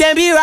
Can't be right.